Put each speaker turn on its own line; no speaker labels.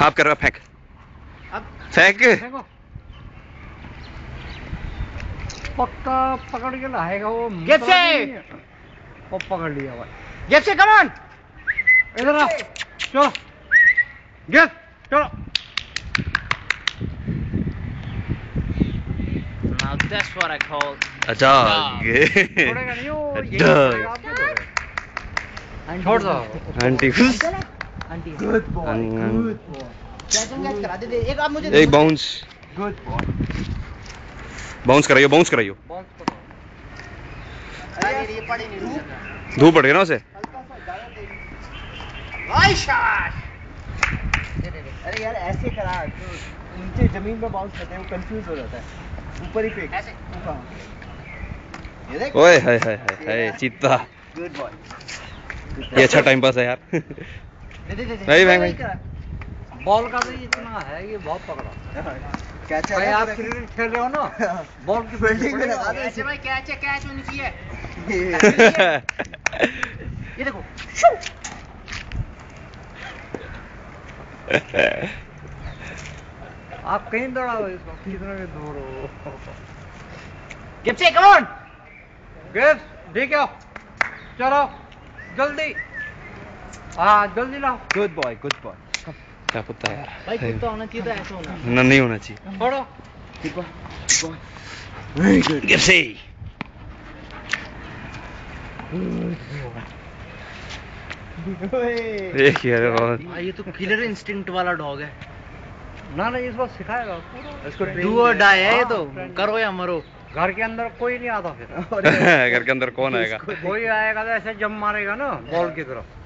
Half कर रहा फेंक। फेंक।
पक्का पकड़ के लाएगा वो! नहीं है। वो पकड़ लिया भाई।
Set, come on!
इधर आ। चलो। गेट चलो।
Now that's what I call
अच्छा डग
छोड़ेगा आपको तो। छोड़ दो
aunty
Good boy. Good boy.
एक आप मुझे दे।
एक बाउंस. बाउंस कराइयो बाउंस कराइयो।
बाउंस करो।
अरे ये पड़े नहीं रुक
धूप पड़ गया ना उसे।
अरे यार ऐसे करा तो नीचे ज़मीन पे बाउंस करते हैं वो कंफ्यूज हो जाता है। ऊपर ही फेंक।
ऐसे।
हाँ। ये देख।
ओए हाय हाय हाय हाय चीता।
गुड बॉय
ये अच्छा टाइम पास है यार।
दे दे दे
भाई, भाई।
बॉल का तो इतना है ये बहुत पकड़ा।
कैच
भाई आप क्रिकेट खेल रहे हो ना बॉल की
फील्डिंग में लगा दो
ऐसे भाई कैच है कैच होनी चाहिए।
ये
देखो।
आप कहीं दौड़ाओ इसको कितना भी दूर हो?
गेट से कम ऑन
गैस ठीक है। चलो जल्दी। हाँ जल्दी लाओ।
गुड बॉय गुड बॉय
क्या कुत्ता है
भाई कुत्ता होना चाहिए तो ऐसा होना।
ना नहीं होना चाहिए।
छोड़ो।
Good boy good boy very good
गिरसे हाँ,
ये तो किलर इंस्टिंक्ट वाला डॉग है।
ना ना इसको सिखाएगा।
इसको
डू और डाई है ये तो।
हाँ,
करो या मरो।
घर के अंदर कोई नहीं आता फिर।
घर के अंदर कौन आएगा?
कोई आएगा तो ऐसे जम मारेगा ना बॉल की तरफ़।